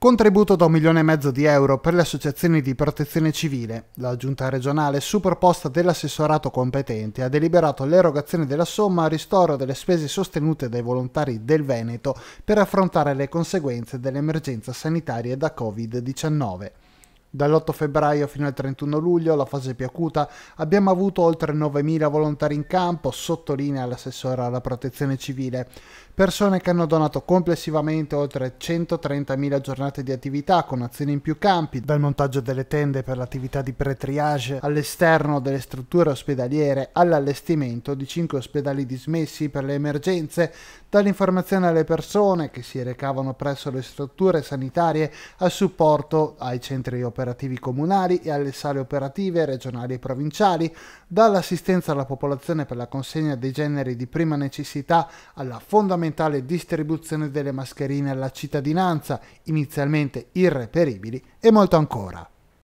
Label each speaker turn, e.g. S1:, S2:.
S1: Contributo da un milione e mezzo di euro per le associazioni di protezione civile. La giunta regionale, su proposta dell'assessorato competente, ha deliberato l'erogazione della somma a ristoro delle spese sostenute dai volontari del Veneto per affrontare le conseguenze dell'emergenza sanitaria da Covid-19. Dall'8 febbraio fino al 31 luglio, la fase più acuta, abbiamo avuto oltre 9.000 volontari in campo, sottolinea l'assessore alla protezione civile. Persone che hanno donato complessivamente oltre 130.000 giornate di attività con azioni in più campi, dal montaggio delle tende per l'attività di pre-triage all'esterno delle strutture ospedaliere all'allestimento di 5 ospedali dismessi per le emergenze, dall'informazione alle persone che si recavano presso le strutture sanitarie al supporto ai centri operativi operativi comunali e alle sale operative regionali e provinciali, dall'assistenza alla popolazione per la consegna dei generi di prima necessità alla fondamentale distribuzione delle mascherine alla cittadinanza, inizialmente irreperibili, e molto ancora.